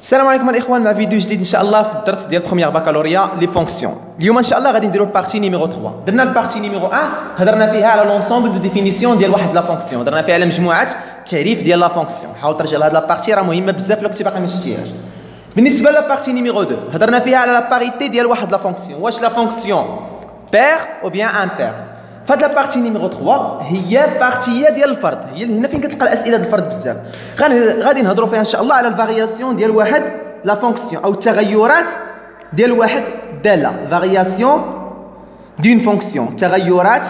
السلام عليكم الإخوان مع فيديو جديد إن شاء الله في الدرس ديال première بكالوريا les fonctions. اليوم إن شاء الله غادي نديرو ال partie numéro 3 درنا ال partie numéro 1 هضرنا فيها على l'ensemble de définition ديال واحد la fonction. هضرنا فيها على مجموعة التعريف ديال la fonction. حاول ترجع لهاد la partie راه مهمة بزاف لو كنتي باقي ما شفتيهاش بالنسبة la partie numéro 2 هضرنا فيها على la parité ديال واحد la fonction. واش la fonction؟ paire ou bien impaire فهاد la partie numéro 3 هي partie ديال الفرض. هي هنا فين كتلقى الأسئلة ديال الفرض بزاف. غادي نهضروا فيها ان شاء الله على les variations ديال واحد la fonction أو التغيرات ديال واحد دالة. variations d'une fonction تغيرات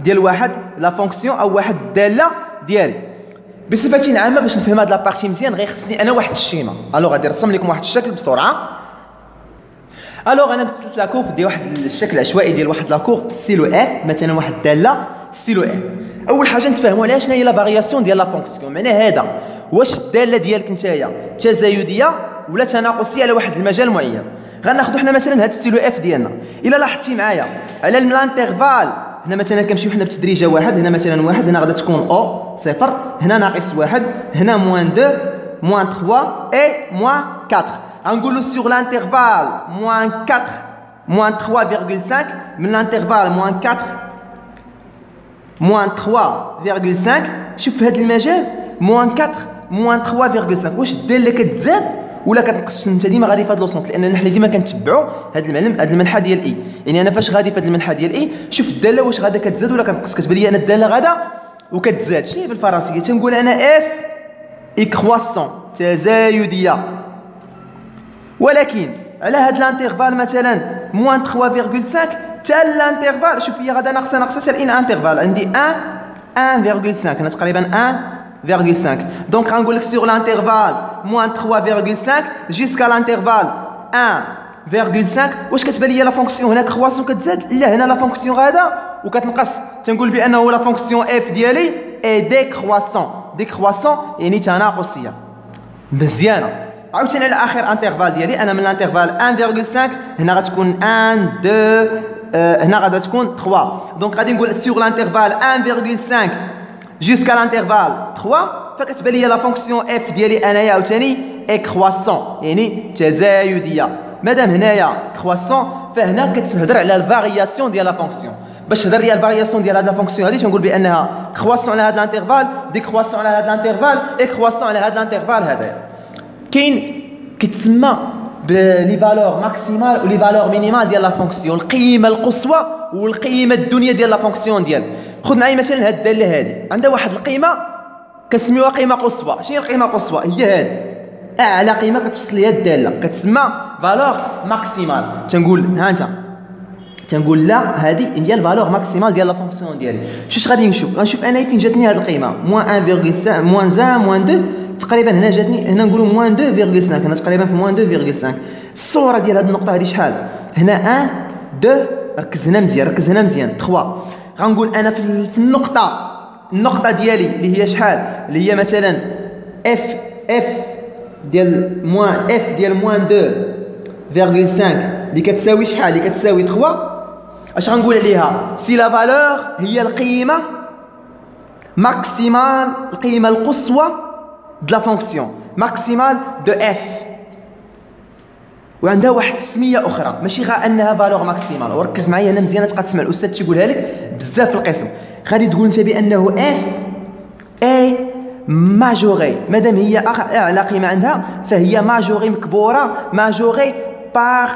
ديال واحد la fonction أو واحد الداله ديالي. بصفه عامة باش نفهم هاد la partie مزيان غير خصني أنا واحد ال schéma alors غادي نرسم لكم واحد الشكل بسرعة. alors أنا مثلت la courbe ديال واحد الشكل العشوائي ديال واحد la courbe c'est le f مثلا واحد الداله c'est le f أول حاجة نتفاهموا عليها شنو هي la variation ديال la fonction معنى هذا واش الدالة ديالك نتايا؟ تزايدية ولا تناقصية على واحد المجال معين؟ غناخذوا حنا مثلا هذا c'est le f ديالنا. إلا لاحظتي معايا على l'intervalle هنا مثلا كنمشيو حنا بتدريجة واحد هنا مثلا واحد هنا غادا تكون أو صفر هنا ناقص واحد هنا moins 2 moins 3 et moins 4 غنقولوا sur l'intervalle moins 4 moins 3,5 من l'intervalle moins 4 moins 3,5 شوف في هذا المجال moins 4 moins 3,5 واش الداله كتزاد ولا كتنقص انت ديما غادي في هذا le sens لأن حنا ديما كنتبعوا هذا المعلم هذا المنحى ديال اي يعني أنا فاش غادي في هذا المنحى ديال اي شوف الداله واش غادا كتزاد ولا كتنقص كتبان لي أنا الداله غادا وكتزاد شنو هي بالفرنسيه تنقول أنا f est croissante تزايديه ولكن على هاد l'intervalle مثلا moins 3.5 حتى l'intervalle شوف هي غادا ناقصة ناقصة حتى ل un intervalle. عندي 1 1.5 هنا تقريبا 1.5 donc غنقول لك sur l'intervalle moins 3.5 jusqu'à l'intervalle 1.5 واش كتبان لي la fonction هنا كرواسون كتزاد؟ لا هنا la fonction غادا. وكتنقص. تنقول بانه la fonction f ديالي est décroissante décroissante يعني تناقصيه مزيانة. عاوتاني على آخر intervalle ديالي أنا من ال intervalle 1.5 هنا غتكون 1 2 آه هنا غادا تكون 3 donc غادي نقول sur l'intervalle 1.5 jusqu'à l'intervalle 3 فكتبان لي la fonction f ديالي أنايا عاوتاني est croissante يعني تزايدية. مادام هنايا كرواسون فهنا كتهضر على ال variation ديال la fonction. باش تهضر لي ال variation ديال هاد la fonction هادي تنقول بأنها كرواسون على هاد ال intervalle décroissante على هاد ال intervalle est croissante على هاد ال intervalle هذايا كاين كتسمى ب les valeurs maximales و les valeurs minimales ديال la fonction القيمة القصوى والقيمه الدنيا ديال la fonction ديال. خذ معايا مثلا هاد الداله هادي. عندها واحد القيمة كنسميوها قيمة قصوى. شنو هي القيمة القصوى؟ هي هادي. أعلى قيمة كتوصل ليها الدالة. كتسمى valeur maximale. تنقول ها أنت. تنقول لا هذه هي ال valeur maximale ديال la fonction ديالي. شوش غادي نشوف غنشوف أنا فين جاتني هذه القيمة. moins 1.5 moins 1 moins 2 تقريبا هنا جاتني هنا نقولوا moins 2.5 هنا تقريبا في moins 2.5 الصورة ديال هذه النقطة هذه شحال؟ هنا 1 2 ركز هنا مزيان ركز هنا مزيان. 3 غنقول أنا في النقطة النقطة ديالي اللي هي شحال؟ اللي هي مثلا f f ديال moins f ديال moins 2.5 اللي كتساوي شحال؟ اللي كتساوي 3 اش غنقول عليها؟ c'est la valeur هي القيمة maximale القيمة القصوى de la fonction maximale de f وعندها واحد السميه أخرى ماشي غير أنها valeur maximale. وركز معايا هنا مزيان تبقى تسمع الأستاذ تيقولها لك بزاف في القسم. غادي تقول أنت بأنه f est majorée مادام هي أعلى قيمة عندها فهي majorée مكبورة majorée par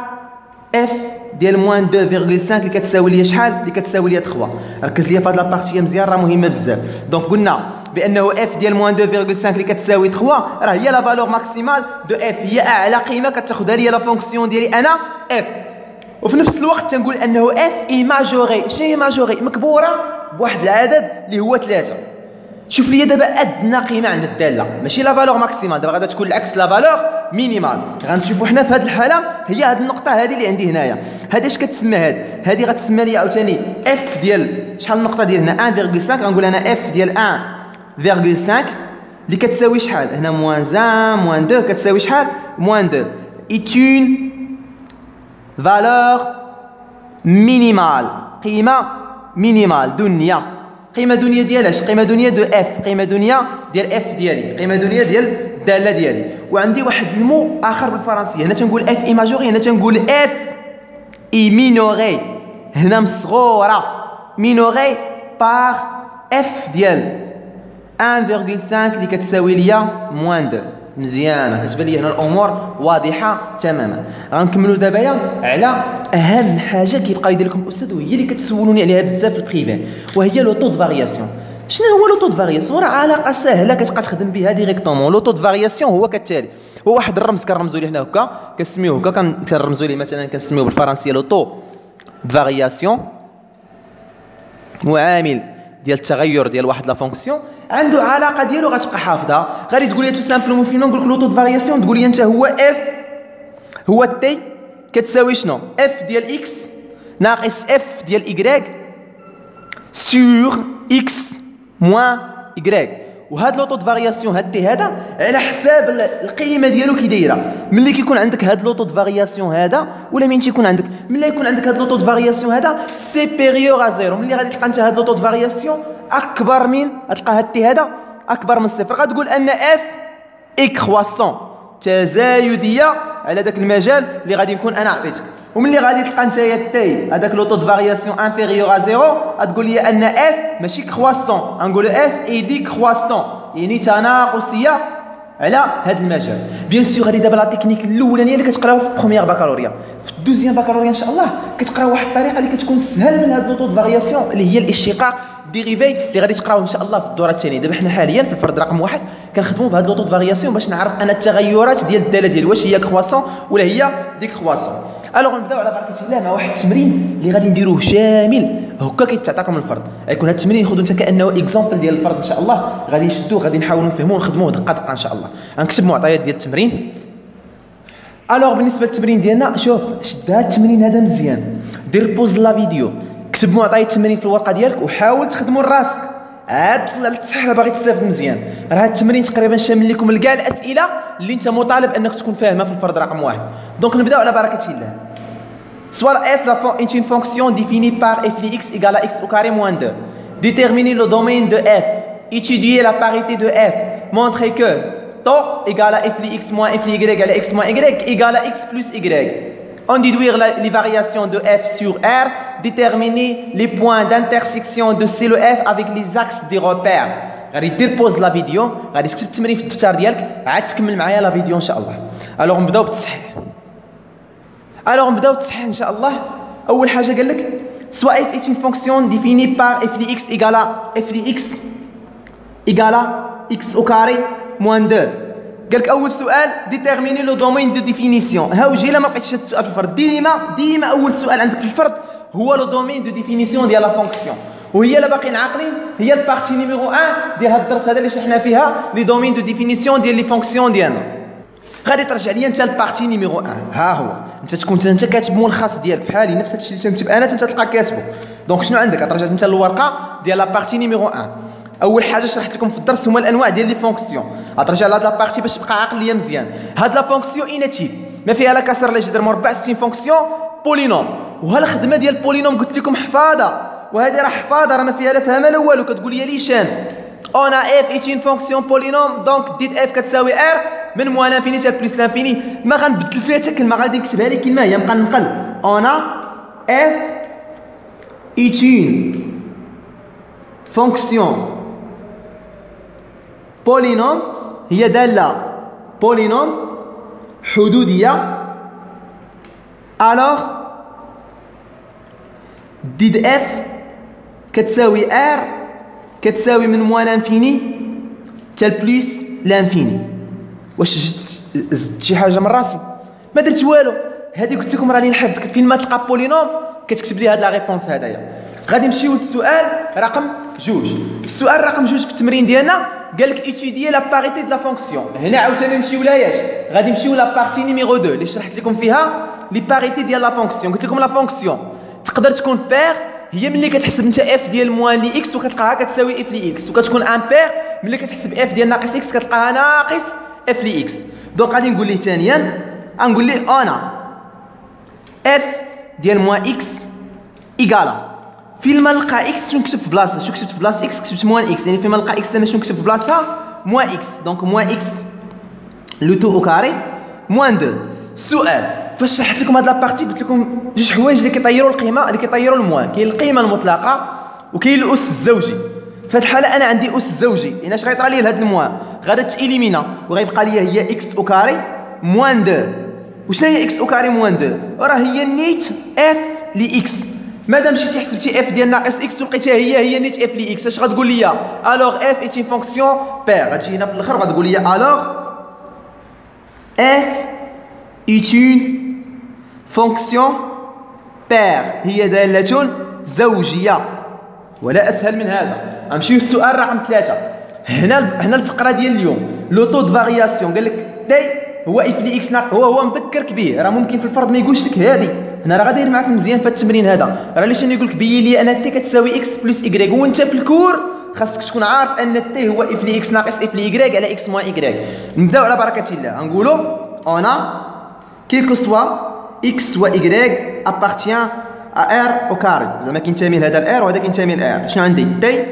f ديال moins 2.5 اللي كتساوي ليا شحال؟ اللي كتساوي ليا 3 ركز ليا في هذه la partie مزيان راه مهمة بزاف. donc قلنا بأنه f ديال moins 2.5 اللي كتساوي 3 راه هي la valeur maximale de f هي أعلى قيمة كتاخذها ليا la fonction ديالي أنا f وفي نفس الوقت تنقول أنه f est majorée شنو هي majorée مكبورة بواحد العدد اللي هو 3 شوف لي دابا ادنى قيمة عند الداله ماشي la valeur maximale. دابا غادا تكون العكس la valeur minimale. غنشوفوا حنا في هذه الحالة هي هذه النقطة هذه اللي عندي هنايا. هذه اش كتسمى هذه هذه غتسمى لي عاوتاني f ديال شحال النقطة ديال هنا؟ 1.5 غنقول أنا f ديال 1.5 اللي كتساوي شحال؟ هنا moins 1 moins 2 كتساوي شحال؟ moins 2 est une valeur minimale قيمة minimale دنيا. قيمة دنيا ديال اش قيمة دنيا de f قيمة دنيا ديال f ديالي قيمة دنيا ديال الداله ديالي. وعندي واحد ال mot آخر بالفرنسية. هنا تنقول f est majorée هنا تنقول f est minorée هنا مصغورة. minorée par f ديال 1.5 اللي كتساوي ليا moins 2 مزيانة. كتبان لي هنا الأمور واضحة تماما. غنكملوا دابا على أهم حاجة كيبقى يدير لكم الأستاذ وهي اللي كتسولوني عليها بزاف في ال privé وهي le taux variation شنو هو le taux variation راه علاقة سهلة كتبقى تخدم بها directement le taux variation هو كالتالي هو واحد الرمز كنرمزوا ليه هنا هكا كنسميوه هكا كنرمزوا ليه مثلا كنسميوه بالفرنسية le taux variation معامل ديال التغير ديال واحد la fonction عنده علاقة ديالو غتبقى حافظها غادي تقول لي tout simplement فينا نقول لك le taux variation تقول لي انت هو f هو T كتساوي شنو؟ f ديال x ناقص f ديال y sur x moins y وهاد le taux variation هاد T هذا على حساب القيمة ديالو كي دايرة. ملي كيكون عندك هاد le taux variation هذا ولا مين تيكون عندك؟ ملي يكون عندك هاد le taux variation هذا supérieur à zéro ملي غادي تلقى انت هاد le taux variation أكبر من غتلقى هاد T هذا أكبر من الصفر غتقول أن f est croissante تزايدية على ذاك المجال اللي غادي نكون أنا عطيتك. وملي غادي تلقى نتايا T هذاك le taux de variation inférieur à zéro. غتقول لي أن f ماشي كرواسون غنقول f est décroissante يعني تناقصية على هذا المجال. bien sûr هذه دابا la technique الأولانية اللي كتقراو في première باكالوريا في ال deuxième باكالوريا إن شاء الله كتقراو واحد الطريقة اللي كتكون سهل من هاد le taux variation اللي هي الاشتقاق dérivée اللي غادي تقراو إن شاء الله في الدورة الثانية دابا حنا حاليا في الفرض رقم واحد كنخدموا بهاد le taux variation باش نعرف أنا التغيرات ديال الدالة ديال واش هي كرواسون ولا هي décroissante. alors نبداو على بركه الله مع واحد التمرين اللي غادي نديروه شامل. هكا كيتعطاكم الفرض غيكون هذا التمرين خذوا انت كأنه exemple ديال الفرض إن شاء الله. غادي نشدوه غادي نحاولوا نفهموه ونخدموه دقه دقه إن شاء الله. غنكتب معطيات ديال التمرين. alors بالنسبة للتمرين ديالنا شوف شد هذا التمرين هذا مزيان. دير pause la vidéo. كتب معطيات التمرين في الورقة ديالك وحاول تخدموا راسك عاد التصحيح باغي تستافد مزيان راه هذا التمرين تقريبا شامل لكم لكاع الاسئله اللي انت مطالب انك تكون فاهمها في الفرد رقم واحد دونك نبداو على بركه الله Soit f est une fonction définie par f de x égale à x au carré moins 2. Déterminer le domaine de f. Étudier la parité de f. Montrer que tau égale à f de x moins f de y égale à x moins y égale à x plus y. En déduire les variations de f sur r. Déterminer les points d'intersection de C le f avec les axes des repères. غادي دير pause la vidéo غادي تكتب التمرين في الدفتر ديالك عاد تكمل معايا la vidéo ان شاء الله alors نبداو بالتصحيح alors نبداو بالتصحيح ان شاء الله اول حاجة قال لك soit f est une fonction définie par f de x égal à f de x égal à x au carré moins 2 قال لك اول سؤال déterminer le domaine de définition ها وجي لا ما لقيتش هذا السؤال في الفرض ديما ديما اول سؤال عندك في الفرض هو le domaine de définition ديال la fonction وهي لا باقيين عاقلين هي ال partie numéro 1 ديال هذا الدرس هذا اللي شرحنا فيها les domaines de définition ديال les fonctions ديالنا. غادي ترجع ليا انت ال partie numéro 1 ها هو. انت تكون انت كاتب ملخص ديالك. بحالي نفس الشيء اللي تنكتب أنا انت تلقى كاتبه. donc شنو عندك؟ ترجع انت للورقه ديال la partie numéro 1 أول حاجة شرحت لكم في الدرس هما الأنواع ديال les fonctions غترجع لهاد la partie باش تبقى عاقل ليا مزيان. هاد la fonction ايناتيب ما فيها لا كسر لا جذر مربع c'est une fonction polynôme. وها الخدمة ديال polynôme قلت لكم حفاظة؟ وهذه راه حفاظة راه ما فيها لا فهمه لا والو. كتقول لي ليشان؟ on a f est une fonction polynôme donc D f كتساوي R من moins infini حتى plus infini ما غنبدل فيها حتى كلمة غادي نكتبها لك كلمة. هي نبقى ننقل on a f est une fonction polynôme هي دالة polynôme حدودية. alors D f كتساوي R كتساوي من moins l'infini حتى ال plus l'infini. واش جدت زدت شي حاجة من راسي؟ ما درت والو. هذه قلت لكم راني الحفظ فين ما تلقى polynôme كتكتب لي هاد la réponse هذايا غادي نمشيو للسؤال رقم جوج. في السؤال رقم جوج في التمرين ديالنا قال لك étudier la parité de la fonction هنا عاوتاني نمشيو لاياش غادي نمشيو la partie numéro 2 اللي شرحت لكم فيها؟ la parité ديال la fonction قلت لكم la fonction تقدر تكون paire هي ملي كتحسب انت f ديال moins لي x وكتلقاها كتساوي f لي x وكتكون impaire ملي كتحسب f ديال ناقص x كتلقاها ناقص f لي x donc غادي نقول ليه ثانيا غنقول ليه أنا f ديال moins x égal à فين ما نلقى x شنو نكتب في بلاصه شنو كتبت في بلاصه x كتبت moins x يعني فين ما نلقى x أنا شنو نكتب في بلاصه moins x donc moins x le tout au carré moins deux السؤال فاش شرحت لكم هاد la partie؟ قلت لكم جوج حوايج اللي كيطيروا القيمة اللي كيطيروا ال moins. كاين القيمة المطلقة وكاين الأس الزوجي. في هاد الحالة أنا عندي أس زوجي. يعني اش غيطرى لي لهاد ال moins؟ غادا تإليمينا. وغيبقى لي هي x au carré moins deux. وشنو هي x au carré moins deux؟ راه هي نيت f لي x. مادام مشيتي حسبتي f ديال ناقص x ولقيتها هي هي نيت f لي x. اش غتقول لي alors f est fonction paire. غتجي هنا في الأخر وغتقول لي alors f est fonction paire هي دالة زوجية. ولا أسهل من هذا. غنمشيو للسؤال رقم ثلاثة. هنا هنا الفقرة ديال اليوم. le taux de variation. قال لك T هو f لي x هو هو مذكرك به راه ممكن في الفرض ما يقولش لك هذه. هنا راه غادي معاك مزيان في التمرين هذا. راه علاش يقول لك بين لي أن T كتساوي x plus y وأنت في ال cours خاصك تكون عارف أن T هو f لي x ناقص f لي y على x moins y نبدأو على بركة الله. غنقولوا أنا quel que soit x و y appartient R au carré زعما كينتمي لهذا ال R وهذا كينتمي ل R شنو عندي T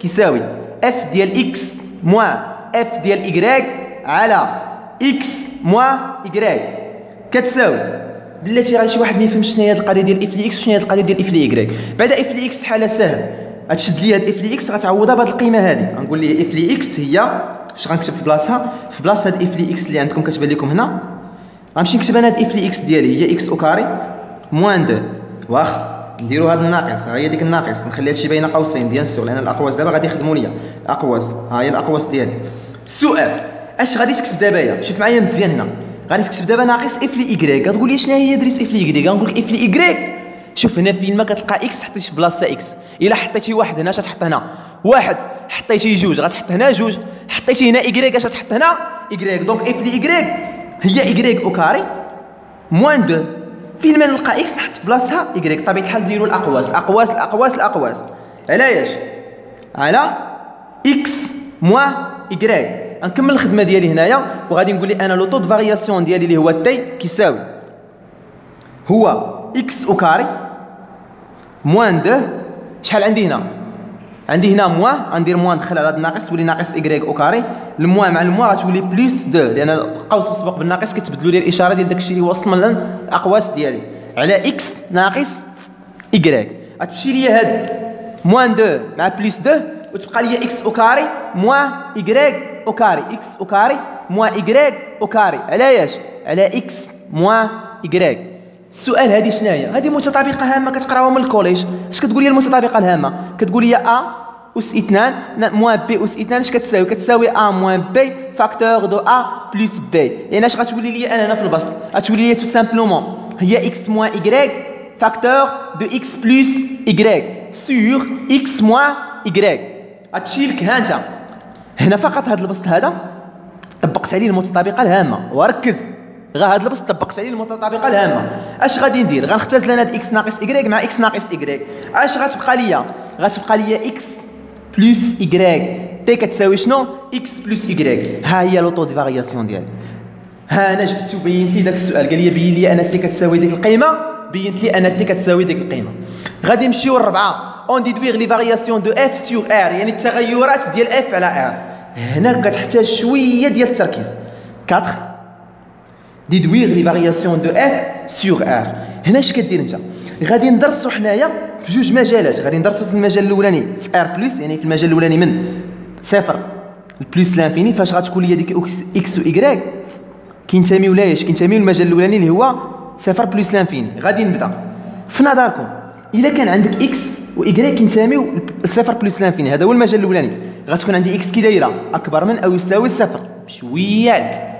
كيساوي f ديال x moins f ديال y على x moins y كتساوي بلاتي غادي شي واحد ما يفهمش شنو هي هذه القضية ديال f لي x وشنو هي القضية ديال f لي y بعد f لي x حاله سهل غتشد لي هاد f لي x غتعوضها بهاد القيمه هذه غنقول ليه f لي x هي اش غنكتب في بلاصه في بلاصه هاد f لي x اللي عندكم كتبان لكم هنا غنمشي نكتب أنا هاد f لي x ديالي هي x au carré moins 2 واخ نديرو هاد الناقص ها هي ديك الناقص نخلي هادشي بين قوسين bien sûr لأن الأقواس دابا غادي يخدموا ليا. الاقواس ها هي الأقواس ديالي. السؤال أش غادي تكتب دابا شوف معايا مزيان هنا. غادي تكتب دابا ناقص f لي y غتقول لي شنو هي دريس f لي y غنقول لك f لي y شوف هنا فين ما كتلقى x حطيتي في بلاصة x. إلا حطيتي واحد هنا اش غتحط هنا؟ واحد. حطيتي جوج غتحط هنا جوج. حطيتي هنا ايكغيك اش غتحط هنا؟ y donc f لي y هي y au carré moins 2 فين ما نلقى x نحط في بلاصتها ايكغيك بطبيعه الحال ديروا الأقواس. الأقواس الأقواس الأقواس. علاش؟ على x moins y نكمل الخدمة ديالي هنايا وغادي نقول لي أنا le taux de variation ديالي اللي هو T كيساوي. هو x au carré moins deux شحال عندي هنا؟ عندي هنا moins غندير moins ندخل على هذا الناقص تولي ناقص y au carré. ال moins مع ال moins غتولي plus deux لأن القوس مسبوق بالناقص كتبدلوا لي الإشارة ديال داك الشيء اللي وصل من الأقواس ديالي. على إكس ناقص ايكغيك غتمشي لي هاد moins deux مع plus deux وتبقى لي x au carré moins y au carré. x au carré moins y au carré. علاش؟ على x moins y السؤال هذه شنو هي هذه متطابقة هامة كتقراوها من ال collège. اش كتقول لي المتطابقة الهامة؟ كتقول لي a أس اثنان moins b أس اثنان اش كتساوي؟ كتساوي a moins b facteur de a plus b يعني اش غتولي لي أنا هنا في البسط؟ غتولي لي tout simplement هي x moins y facteur de x plus y sur x moins y غتمشي لك ها انت. هنا فقط هذا البسط هذا طبقت عليه المتطابقة الهامة. وركز. غا هذا البسط طبقت عليه المتطابقة الهامة. اش غادي ندير؟ غنختزل أنا هاد إكس ناقص ايكغيك مع إكس ناقص ايكغيك اش غتبقى ليا؟ غتبقى ليا x plus y T كتساوي شنو؟ x plus y ها هي le taux de variation ديالي. ها أنا جبت وبينت لي داك السؤال. قال لي بين لي أنا T كتساوي ديك القيمة بينت لي أنا T كتساوي ديك القيمة. غادي نمشيو للربعه en déduire les variations de f sur R يعني التغيرات ديال f على R هنا كتحتاج شوية ديال التركيز. 4 déduire les variations de f sur R هنا اش كدير انت؟ غادي ندرسوا حنايا في جوج مجالات. غادي ندرسوا في المجال الأولاني في R plus يعني في المجال الأولاني من صفر ال plus l'infini فاش غتكون ليا ديك إكس و ايكغيك كينتميو لايش؟ كينتميو للمجال الأولاني اللي هو صفر plus l'infini غادي نبدأ. في نظركم إلا كان عندك x و y كينتميو لصفر plus l'infini هذا هو المجال الأولاني. غتكون عندي x كي دايرة أكبر من أو يساوي صفر. بشويه عليك.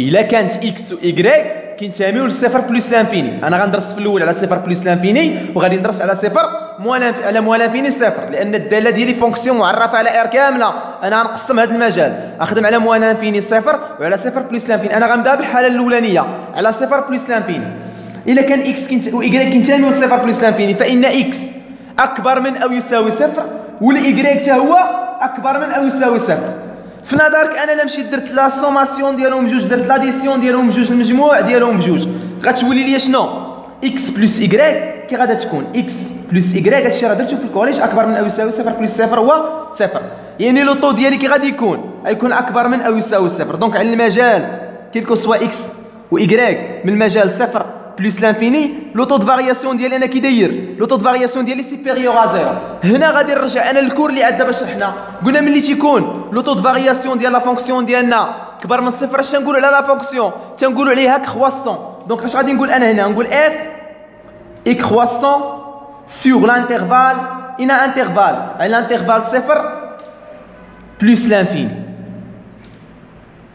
إلا كانت x و y كينتميو لصفر plus l'infini أنا غندرس في الأول على صفر plus l'infini وغادي ندرس على صفر moins على moins l'infini صفر لأن الدالة ديالي fonction معرفة على R كاملة. أنا غنقسم هذا المجال. أخدم على moins l'infini صفر وعلى صفر plus l'infini أنا غنبدأ بالحالة الأولانية على صفر plus l'infini إلا كان x و y كينتميو لصفر plus l'infini فإن x أكبر من أو يساوي صفر والايكغيك حتى هو أكبر من أو يساوي صفر. في نظرك أنا لا مشيت درت la sommation ديالهم بجوج درت ديسيون ديالهم بجوج المجموع ديالهم بجوج. غتولي لي شنو؟ x plus y كي غادا تكون x plus y هادشي راه درتو في الكوليج أكبر من أو يساوي صفر plus صفر هو صفر. يعني le taux ديالي كي غادي يكون غيكون أكبر من أو يساوي صفر. donc على المجال quel que soit x و y من المجال صفر plus l'infini le taux variation ديالي أنا كي داير le taux variation ديالي supérieur à zéro هنا غادي نرجع أنا ال cours اللي عاد دابا شرحنا قلنا ملي تيكون le taux variation ديال la fonction ديالنا كبر من صفر اش تنقولوا على la fonction تنقولوا عليها croissante donc اش غادي نقول أنا هنا نقول f est croissante sur l'intervalle un intervalle على l'intervalle صفر plus l'infini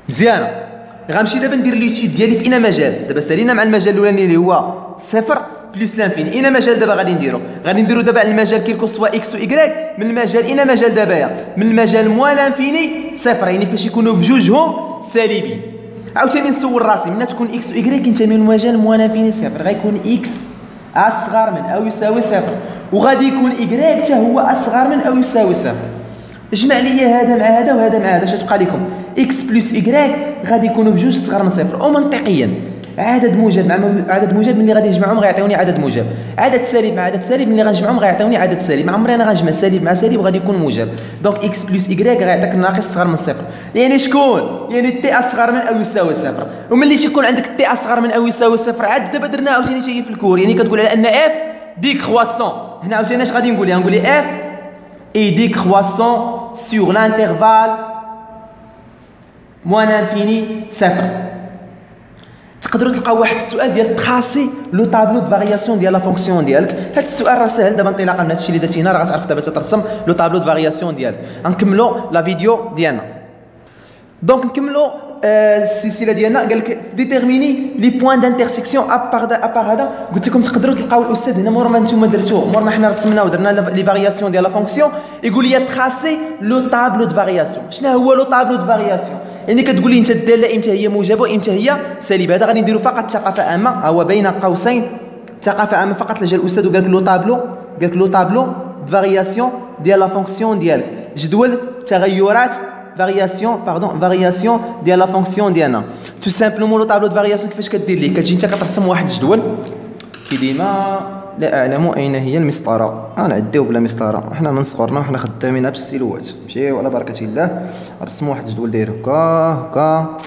مزيانه غنمشي دابا ندير l'étude ديالي في اين مجال. دابا سالينا مع المجال الأولاني اللي هو صفر plus l'infini اين مجال دابا غادي نديرو. غادي نديرو دابا المجال quel que soit x و y من المجال اين مجال دابايا. من المجال moins l'infini صفر. يعني فاش يكونوا بجوجهم سالبين. عاوتاني نسول راسي ملي تكون x و y ينتمي للمجال moins l'infini صفر. غيكون x أصغر من أو يساوي صفر. وغادي يكون ايكغيك حتى هو أصغر من أو يساوي صفر. جمع لي هذا مع هذا وهذا مع هذا. اش تبقى لكم x plus y غادي يكونوا بجوج صغار من صفر. أو منطقيا. عدد موجب مع عدد موجب ملي غادي نجمعهم غيعطيوني عدد موجب. عدد سالب مع عدد سالب ملي غنجمعهم غيعطيوني عدد سالب. ما عمري أنا غنجمع سالب مع سالب وغادي يكون موجب. donc x plus y غيعطيك الناقص صغر من صفر. يعني شكون؟ يعني T اصغر من أو يساوي صفر. وملي تيكون عندك T اصغر من أو يساوي صفر عاد دابا درنا عاوتاني تاهي في ال cours. يعني كتقول على أن f décroissante هنا عاوتاني اش غادي نقول؟ نقول f est dé sur l'intervalle moins infini صفر تقدروا تلقاو واحد السؤال ديال tracer le tableau de variation ديال la fonction ديالك. هذا السؤال راه سهل دابا انطلاقا من هذا الشيء اللي درتي هنا راه غتعرف دابا ترسم le tableau de variation ديالك. غنكملوا la vidéo ديالنا. donc نكملوا السلسله ديالنا قال لك déterminer les points d'intersection à part à part هذا قلت لكم تقدروا تلقاو الاستاذ هنا مور ما نتوما درتوه مور ما حنا رسمنا ودرنا les variations ديال la fonction يقول لي tracer le tableau de variation شنو هو le tableau de variation يعني كتقول لي انت الداله إمتى هي موجبه وامتى هي سالبه هذا غادي نديرو فقط ثقافه عامه هو بين قوسين ثقافه عامه فقط جا الاستاذ وقال لك le tableau قال لك le tableau de variation ديال la fonction ديالك جدول تغيرات variation pardon variation ديال la fonction ديالنا tout simplement le tableau de variation كيفاش كدير ليه كتجي انت كترسم واحد الجدول كي ديما لا اعلم اين هي المسطره غنعديو بلا مسطره حنا من صغرنا وحنا خدامين بالسيلوات ماشي على بركه الله رسموا واحد الجدول داير هكا هكا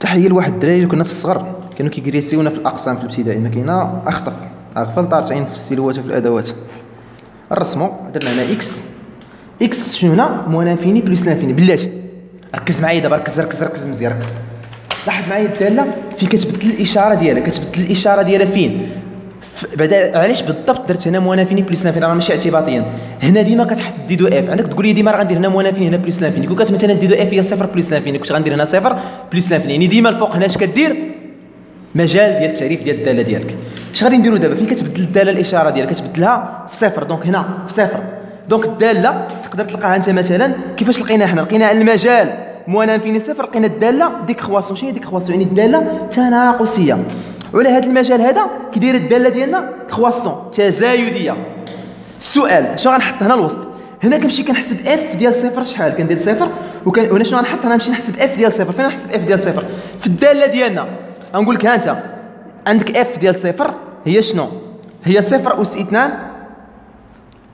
تحيه لواحد الدراري اللي كنا في الصغر كانوا كيكريسيونا في الاقسام في الابتدائي ما كاينة اخطف اغفل طارتين في السيلوات وفي الادوات نرسموا درنا هنا إكس إكس شنو هنا موان انفيني بلس لانفيني بلاتي. ركز معايا دابا ركز ركز ركز مزيان ركز. لاحظ معايا الداله فين كتبدل الإشارة ديالها كتبدل الإشارة ديالها فين؟ بعدا علاش بالضبط درت هنا moins infini plus l'infini راه ماشي اعتباطيا. هنا ديما كتحط f عندك تقول لي ديما راه غندير هنا moins infini هنا plus l'infini كون كانت مثلا D de f هي صفر plus l'infini كنت غندير هنا صفر plus l'infini يعني ديما الفوق هنا اش كدير؟ مجال ديال التعريف ديال الدالة ديالك. اش غادي نديرو دابا؟ فين كتبدل الدالة الإشارة ديالك؟ كتبدلها في صفر. donc هنا في صفر. donc الداله تقدر تلقاها انت مثلا. كيفاش لقيناها حنا؟ لقيناها على المجال. moins infini صفر لقينا الداله. décroissante شنو هي؟ décroissante يعني الداله تناقصية. وعلى هذا المجال هذا كيداير الداله ديالنا كرواسون تزايدية. السؤال شنو غنحط هنا الوسط؟ هنا كنمشي كنحسب f ديال صفر شحال؟ كندير صفر. وكان هنا شنو غنحط؟ هنا نمشي نحسب f ديال صفر. فين نحسب f ديال صفر؟ في الداله ديالنا. غنقول لك ها انت عندك f ديال صفر هي شنو؟ هي صفر اس اثنان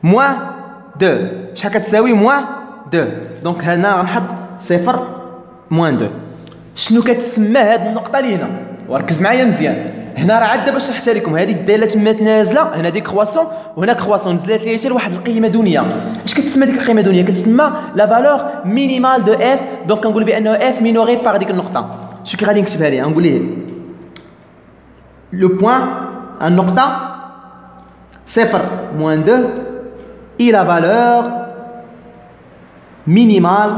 موان دو شحال كتساوي moins deux donc هنا غنحط صفر moins deux شنو كتسمى هاد النقطه اللي هنا وركز معايا مزيان هنا راه عاد دابا شرحتها لكم هذه الداله تمات نازله هنا ديك كرواسون وهنا كرواسون نزلت ليها حتى لواحد القيمه دونيه اش كتسمى ديك القيمه الدونيه كتسمى la valeur minimale de f donc كنقول بانه f minorée par ديك النقطه شو كي غادي نكتبها ليه نقول ليه le point النقطه صفر moins deux est la valeur minimale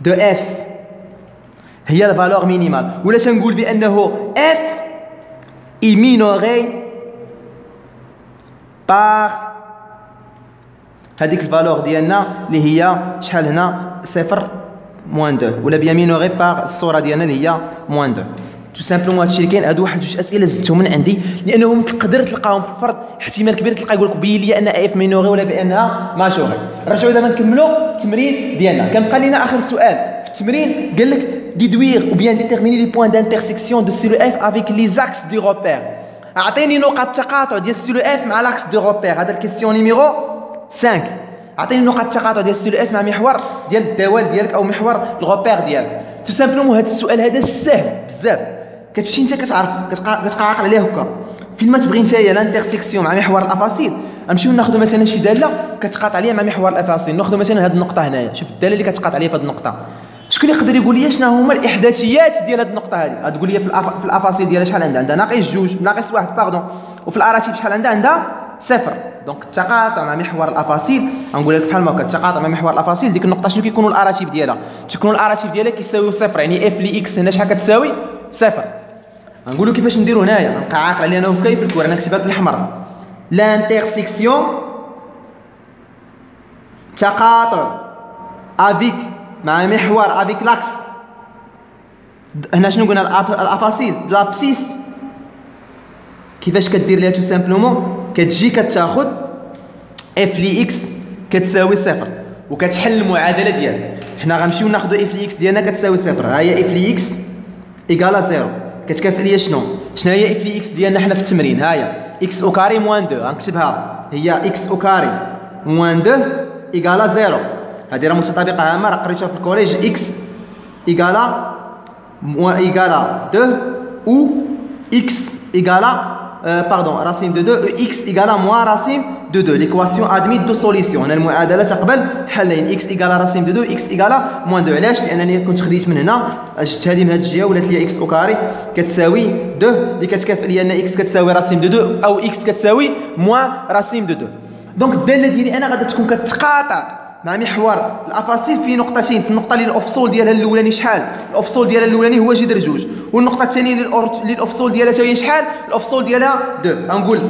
de f هي ال valeur minimale ولا تنقول بانه f est minorée par هذيك ال valeur ديالنا اللي هي شحال هنا صفر moins deux ولا bien minorée par الصورة ديالنا اللي هي moins deux tout simplement هادشي اللي كاين هادو واحد جوج أسئلة زدتهم من عندي لأنهم تقدر تلقاهم في الفرض احتمال كبير تلقى يقول لك بين لي أن f minorée ولا بانها majorée رجعوا دابا نكملوا التمرين ديالنا. كنبقى لنا آخر سؤال. في التمرين قال لك déduire ou bien déterminer les points d'intersection de C f avec les axes du repère أعطيني نقط تقاطع ديال ال C f مع l'axe du repère هذا ال question numéro 5 أعطيني نقط التقاطع ديال السيلو اف مع محور ديال الدوال ديالك أو محور ال repère ديالك. tout simplement هذا السؤال هذا سهل بزاف. كتمشي انت كتعرف كتقاقل عليه هكا. فين ما تبغي نتايا l'intersection مع محور الأفاصيل. نمشيو ناخذ مثلا شي دالة كتقاط عليها مع محور الأفاصيل. ناخذ مثلا هذه النقطة هنايا. شوف الدالة اللي كتقاط عليها في هذه النقطة. شكون يقدر يقول لي شنو هما الإحداثيات ديال هذه النقطة هذه تقول لي في, في الأفاصيل ديالها شحال عندها؟ عندها ناقص جوج ناقص واحد pardon وفي الأراتيب شحال عندها؟ عندها صفر. donc التقاطع مع محور الأفاصيل. غنقول لك بحال هكا التقاطع مع محور الأفاصيل ديك النقطة شنو كيكونوا الأراتيب ديالها؟ تكون الأراتيب ديالها كيساويو صفر. يعني f les x هنا شحال كتساوي؟ صفر. غنقولوا كيفاش نديروا هنايا؟ نبقى عاقل عليه أنا وكيف الكرة؟ أنا كتبها بالحمر. l'intersection تقاطع. avec مع محور. avec l'axe هنا شنو قلنا؟ الأفاصيل. l'abscisse كيفاش كدير ليها tout simplement كتجي كتاخذ f les x كتساوي صفر. وكتحل المعادلة ديالك. حنا غنمشيو ناخذ f les x ديالنا كتساوي صفر. ها هي f les x égale à zéro. كتكافئ ليا شنو؟ شنو هي f x ديالنا حنا في التمرين؟ ها هي x au carré moins deux. غنكتبها. هي x au carré moins deux égale à zéro. هذه راه متطابقة عامة. راه قريتوها في ال collège. x égale à égale à deux ou x égale à pardon racine de deux x égale à moins racine de deux l'équation admet deux solutions هنا المعادله تقبل حلين x égale à racine de deux x égale à moins deux علاش لانني كنت خديت من هنا جبت هذه من هذه الجهه ولات les x au carré كتساوي deux اللي كتكافئ لي ان x كتساوي racine de deux ou x كتساوي moins racine de deux donc الداله ديالي أنا غادا تكون كتقاطع مع محور الأفاصيل في نقطتين في النقطة اللي الأفصول ديالها الأولاني شحال؟ الأفصول ديالها الأولاني هو جذر جوج. والنقطة الثانية الأفصول ديالها حتى هي شحال؟ الاوفسول ديالها donc غنقول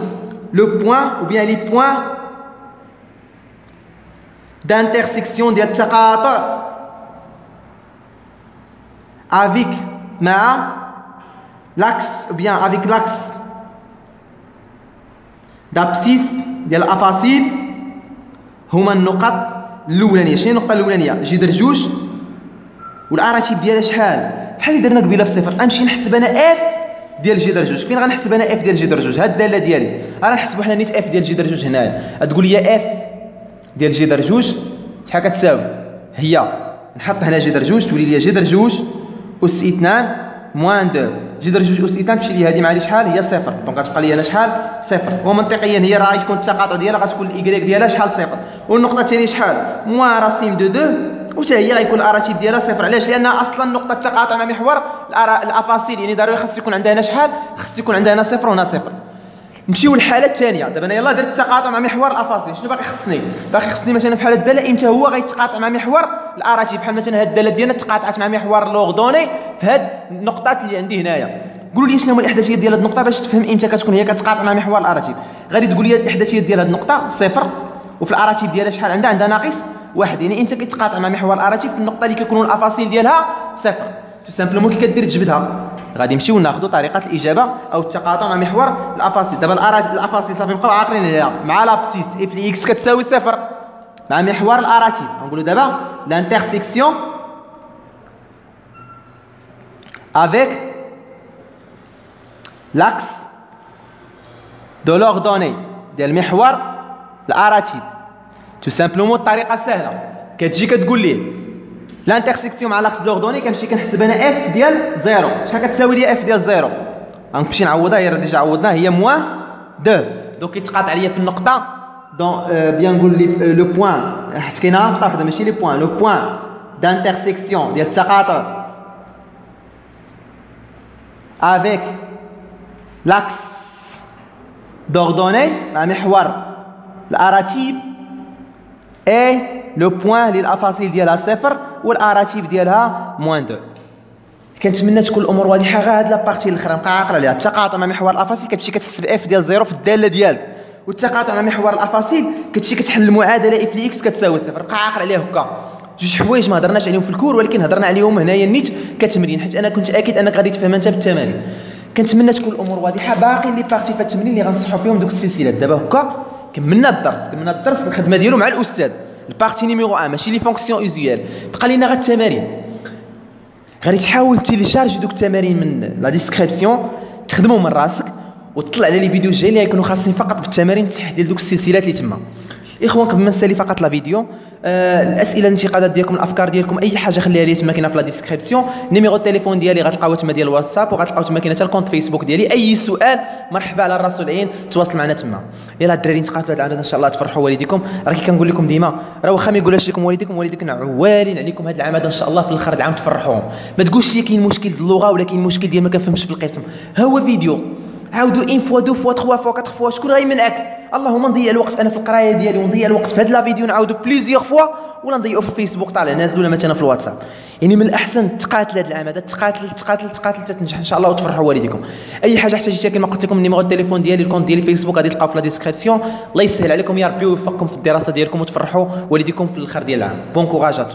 le point ou bien les points d'intersection ديال التقاطع avec مع l'axe ou bien avec l'axe d'abscisses ديال الأفاصيل. هما النقط الأولانية شنو النقطة الأولانية؟ جذر جوج؟ والاراتيب ديالها شحال؟ بحال اللي درنا قبيلة في صفر؟ غنمشي نحسب أنا f ديال جذر جوج. فين غنحسب أنا f ديال جذر جوج؟ هاد الدالة ديالي. غنحسبوا حنا نيت f ديال جذر جوج هنايا. تقول لي f ديال جذر جوج شحال كتساوي؟ هي. نحط هنا جذر جوج تولي لي جذر جوج أس اثنان moins deux. جذر جوج أس اثنان تمشي لي هذه مع شحال؟ هي صفر. donc غتبقى لي هنا شحال؟ صفر. ومنطقيا هي راه يكون التقاطع ديالها غتكون الايكغيك ديالها شحال صفر. والنقطة الثانية شحال؟ moins racine de deux. وحتى هي غيكون الاراتيب ديالها صفر. علاش؟ لأن أصلا نقطة التقاطع مع محور الأفاصيل. يعني ضروري خاص يكون عندها هنا شحال؟ خاص يكون عندها هنا صفر وهنا صفر. نمشيو للحالة الثانية دابا أنا يلاه درت التقاطع مع محور الأفاصيل. شنو باقي خصني؟ باقي خصني مثلا في حاله الداله إمتى هو غيتقاطع مع محور الاراتيب بحال مثلا هاد الدالة ديالنا تقاطعت مع محور l'ordonnée في هاد النقطات اللي عندي هنايا. قولوا لي شنو هما الأحداثيات ديال هاد النقطة باش تفهم إمتى كتكون هي كتقاطع مع محور الاراتيب غادي تقول لي الأحداثيات ديال هاد النقطة؟ صفر. وفي الاراتيب ديالها شحال عندها؟ عندها ناقص واحد. يعني إمتى كيتقاطع مع محور الاراتيب في النقطة اللي كيكونوا الأفاصيل ديالها صفر. tout simplement كي كدير تجبدها. غادي نمشيو ناخذوا طريقة الإجابة أو التقاطع مع محور الأفاصيل. دابا الأفاصيل صافي نبقاو عاقلين عليها. مع l'abscisse f les x كتساوي صفر. مع محور الاراتيب نقولوا دابا l'intersection avec l'axe de l'ordonnée. ديال محور الاراتيب tout simplement الطريقة سهلة. كتجي كتقول لي l'intersection مع l'axe d'ordonnée كنمشي كنحسب أنا f ديال zéro شحال كتساوي لي f ديال zéro غنمشي نعوضها هي déjà عوضناها هي moins deux donc كيتقاطع عليا في النقطة. donc bien نقول لي le point حيت كاينة نقطة واحدة ماشي les points le point d'intersection ديال التقاطع avec l'axe d'ordonnées مع محور. الاراتيب est le point اللي الافاصيل ديالها صفر والاراتيب ديالها moins deux كنتمنى تكون الأمور واضحة. غير هاد la partie الأخرى نبقى عاقل عليها التقاطع مع محور الأفاصيل كتمشي كتحسب f ديال zéro في الدالة ديالك. والتقاطع مع محور الأفاصيل كتمشي كتحل المعادلة f لي x كتساوي صفر. بقى عاقل عليه هكا. جوج حوايج ما هضرناش عليهم في ال cours ولكن هضرنا عليهم هنايا نيت كتمرين. حيت أنا كنت أكيد أنك غادي تفهم أنت بالتمارين. كنتمنى تكون الأمور واضحة. باقي les parties في التمرين اللي غنصحوا فيهم دوك السلسلات. دابا هكا. كملنا الدرس كملنا الدرس الخدمة ديالو مع الأستاذ. ال partie numéro 1 ماشي les fonctions usuelles. بقى لينا غير التمارين. غادي تحاول télécharger دوك التمارين من la description تخدمهم من راسك وتطلع على les vidéos الجاي اللي غيكونوا خاصين فقط بالتمارين ديال دوك السلسلات اللي تما. اخوان قبل ما نسالي فقط la vidéo. آه الأسئلة الانتقادات ديالكم الأفكار ديالكم أي حاجة خليها لي تما كاينة في la description numéro التليفون ديالي غتلقاوه تما ديال الواتساب وغتلقاو تما كاينة حتى ال compte فيسبوك ديالي. أي سؤال مرحبا على الراس والعين تواصل معنا تما. يلا الدراري نتقاتلوا هذا العام إن شاء الله تفرحوا والديكم. راه كي كنقول لكم ديما راه واخا ما يقولهاش لكم والديكم والديكم عوالين عليكم هذا العام إن شاء الله في الآخر العام تفرحوهم. ما تقولش لي كاين مشكل ديال اللغة ولا كاين مشكل ديال ما كنفهمش في القسم. ها هو فيديو. عاودوا une fois deux fois trois fois quatre fois شكون غيمنعك اللهم نضيع الوقت أنا في القراية ديالي ونضيع الوقت في هاد la vidéo نعاودو plusieurs fois ولا نضيعو في الفيسبوك طالع نازل ولا مثلا في الواتساب. يعني من الأحسن تقاتل هذا العام هذا تقاتل تقاتل تقاتل تتنجح. إن شاء الله وتفرحوا والديكم. أي حاجة احتاجتيها كما قلت لكم ال numéro التليفون ديالي ال compte ديالي فيسبوك غادي تلقاو في la description. الله يسهل عليكم يا ربي ويوفقكم في الدراسة ديالكم وتفرحوا والديكم في الآخر ديال العام. bon courage à